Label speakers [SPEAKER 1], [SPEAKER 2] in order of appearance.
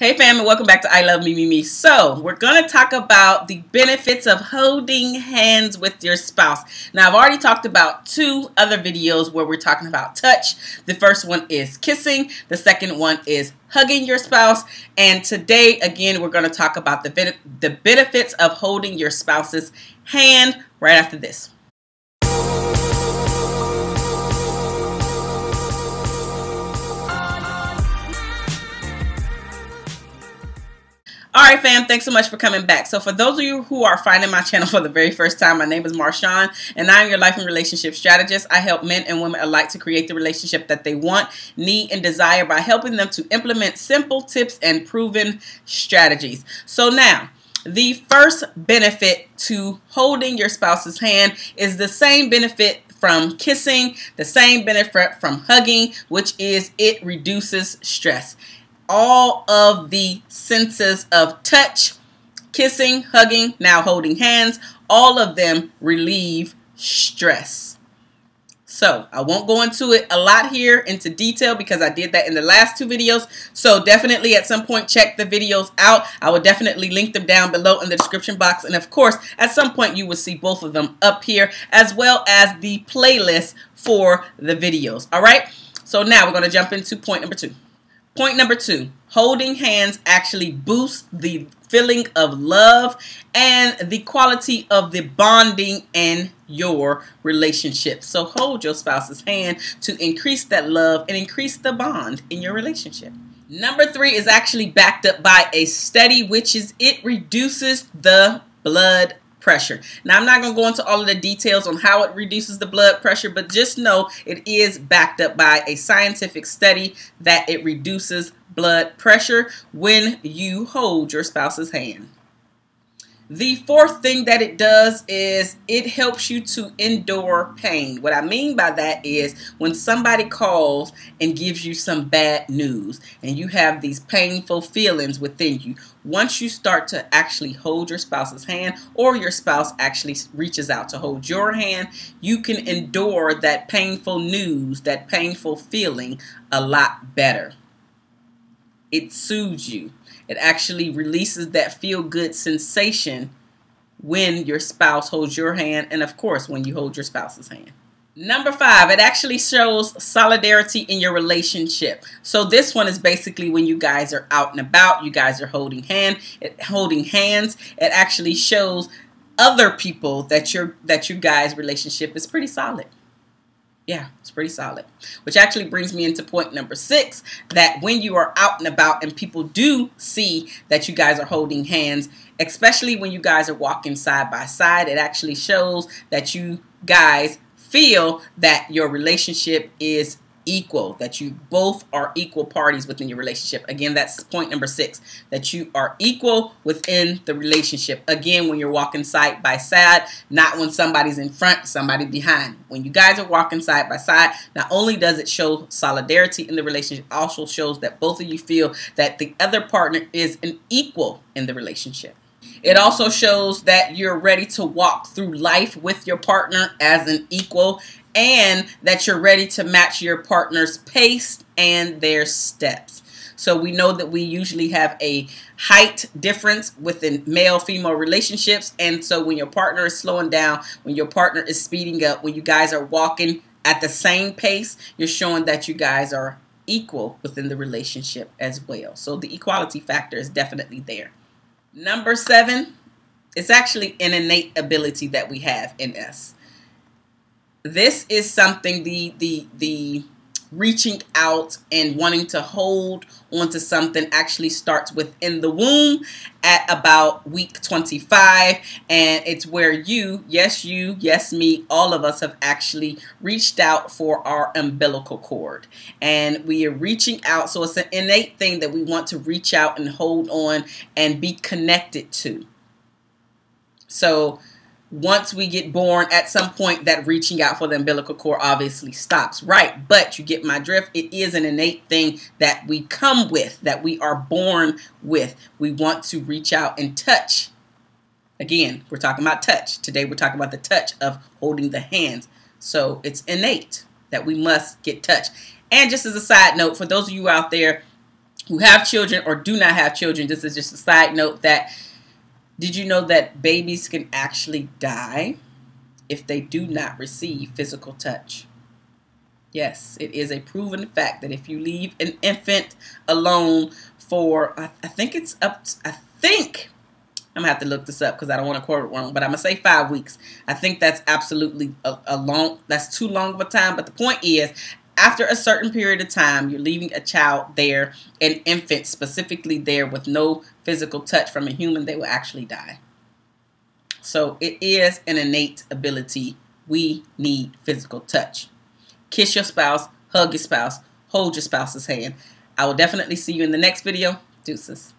[SPEAKER 1] Hey family, welcome back to I Love Me Me Me. So we're going to talk about the benefits of holding hands with your spouse. Now I've already talked about two other videos where we're talking about touch. The first one is kissing. The second one is hugging your spouse. And today again we're going to talk about the, the benefits of holding your spouse's hand right after this. Right, fam, thanks so much for coming back. So for those of you who are finding my channel for the very first time, my name is Marshaun, and I'm your life and relationship strategist. I help men and women alike to create the relationship that they want, need, and desire by helping them to implement simple tips and proven strategies. So now, the first benefit to holding your spouse's hand is the same benefit from kissing, the same benefit from hugging, which is it reduces stress all of the senses of touch, kissing, hugging, now holding hands, all of them relieve stress. So I won't go into it a lot here into detail because I did that in the last two videos. So definitely at some point check the videos out. I will definitely link them down below in the description box. And of course, at some point you will see both of them up here as well as the playlist for the videos. All right. So now we're going to jump into point number two. Point number two, holding hands actually boosts the feeling of love and the quality of the bonding in your relationship. So hold your spouse's hand to increase that love and increase the bond in your relationship. Number three is actually backed up by a study, which is it reduces the blood pressure. Now, I'm not going to go into all of the details on how it reduces the blood pressure, but just know it is backed up by a scientific study that it reduces blood pressure when you hold your spouse's hand. The fourth thing that it does is it helps you to endure pain. What I mean by that is when somebody calls and gives you some bad news and you have these painful feelings within you, once you start to actually hold your spouse's hand or your spouse actually reaches out to hold your hand, you can endure that painful news, that painful feeling a lot better. It soothes you. It actually releases that feel good sensation when your spouse holds your hand, and of course, when you hold your spouse's hand. Number five, it actually shows solidarity in your relationship. So this one is basically when you guys are out and about, you guys are holding hand, it, holding hands. It actually shows other people that your that you guys' relationship is pretty solid yeah, it's pretty solid. Which actually brings me into point number six that when you are out and about and people do see that you guys are holding hands, especially when you guys are walking side by side, it actually shows that you guys feel that your relationship is equal, that you both are equal parties within your relationship. Again, that's point number six, that you are equal within the relationship. Again, when you're walking side by side, not when somebody's in front, somebody behind. When you guys are walking side by side, not only does it show solidarity in the relationship, also shows that both of you feel that the other partner is an equal in the relationship. It also shows that you're ready to walk through life with your partner as an equal and that you're ready to match your partner's pace and their steps. So we know that we usually have a height difference within male female relationships. And so when your partner is slowing down, when your partner is speeding up, when you guys are walking at the same pace, you're showing that you guys are equal within the relationship as well. So the equality factor is definitely there. Number seven, it's actually an innate ability that we have in us this is something the the the reaching out and wanting to hold onto something actually starts within the womb at about week 25 and it's where you yes you yes me all of us have actually reached out for our umbilical cord. And we are reaching out. So it's an innate thing that we want to reach out and hold on and be connected to. So once we get born, at some point that reaching out for the umbilical cord obviously stops. Right, but you get my drift. It is an innate thing that we come with, that we are born with. We want to reach out and touch. Again, we're talking about touch. Today we're talking about the touch of holding the hands. So it's innate that we must get touch. And just as a side note, for those of you out there who have children or do not have children, this is just a side note that did you know that babies can actually die if they do not receive physical touch? Yes, it is a proven fact that if you leave an infant alone for, I, I think it's up, to, I think, I'm gonna have to look this up because I don't want to quote it wrong, but I'm gonna say five weeks. I think that's absolutely a, a long, that's too long of a time. But the point is, after a certain period of time, you're leaving a child there, an infant specifically there with no physical touch from a human, they will actually die. So it is an innate ability. We need physical touch kiss your spouse, hug your spouse, hold your spouse's hand. I will definitely see you in the next video. Deuces.